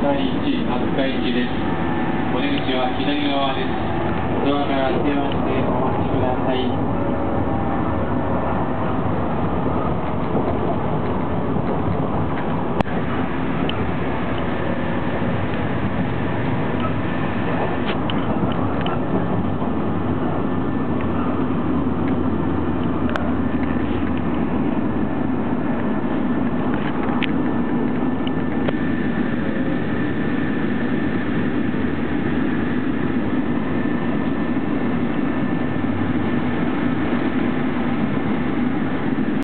第1、扱い行きです。お出口は左側です。ドアから手を